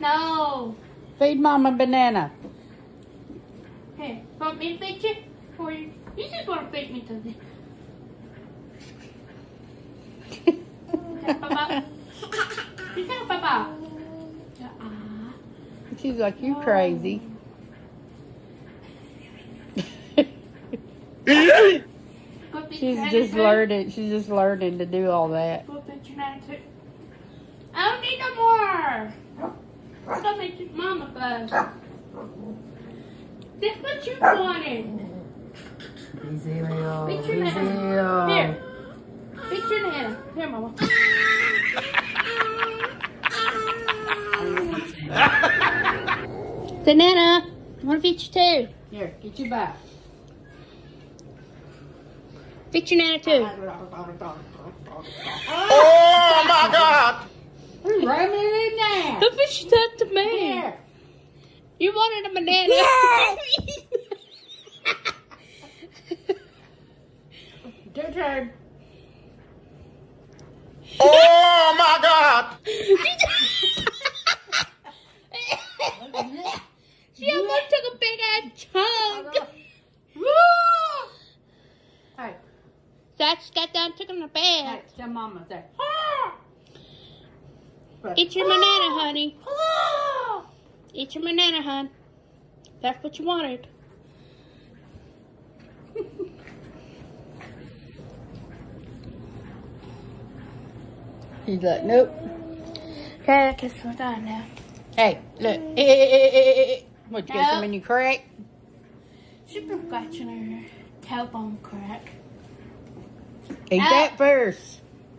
No. Feed Mama banana. Hey, want me to feed you? Or you, you just want to feed me something? Papa. You tell Papa. She's like, you crazy. She's just learning. She's just learning to do all that. too. Go feed your nanny too. I don't need no more. Go feed your mama first. That's what you wanted. Ezekiel. Feed your nana. Here. Feed your nana. Here, mama. The nana. I want to feed you too. Here, get your back. Feed your nana too. Oh my God! Ram it in there. Don't push that to me. Here. You wanted a banana. Your turn. Oh my God! she almost took a big ass chunk. Hey, That's got down, took in the hey, bed. tell Mama there. Eat your banana, honey. Eat your banana, hon. That's what you wanted. He's like, nope. Okay, I guess we're done now. Hey, look. Eh, eh, eh, eh. What, you got No. some in your crack? Been scratching her tailbone crack. Eat Ah. that first.